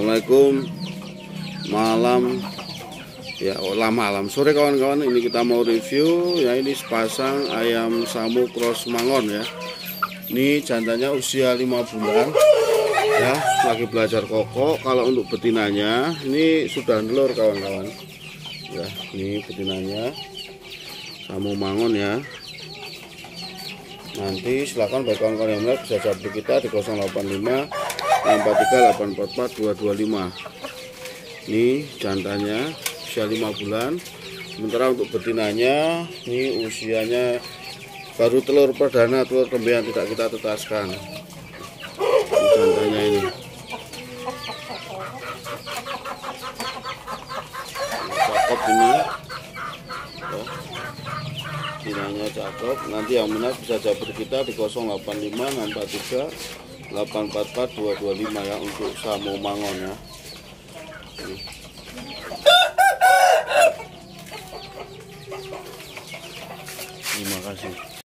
Assalamualaikum. Malam. Ya oh, malam. Sore kawan-kawan ini kita mau review. Ya ini sepasang ayam samu cross mangon ya. Ini jantannya usia 5 bulan. Ya lagi belajar kokok. Kalau untuk betinanya ini sudah telur kawan-kawan. Ya ini betinanya. Samu mangon ya. Nanti silahkan bagi kawan-kawan yang bisa cabut kita di 085 643 225 ini jantannya usia 5 bulan. Sementara untuk betinanya ini usianya baru telur perdana telur kembang yang tidak kita tetaskan. Ini jantannya ini. Cakep ini. Betinanya cakep. Nanti yang minat bisa jabur kita di 085 643 844225 ya untuk samu mangon ya. Terima kasih